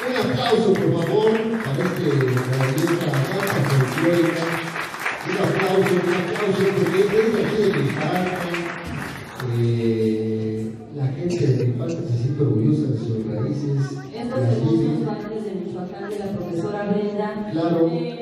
Un aplauso, por favor, para este maravillosa danza folclórica. Un aplauso, un aplauso, porque es aquí de Michoacán. Eh, la gente de Michoacán se siente orgullosa de sus raíces. Estos hermosos bailes de Michoacán de la profesora Brenda. Claro. Eh,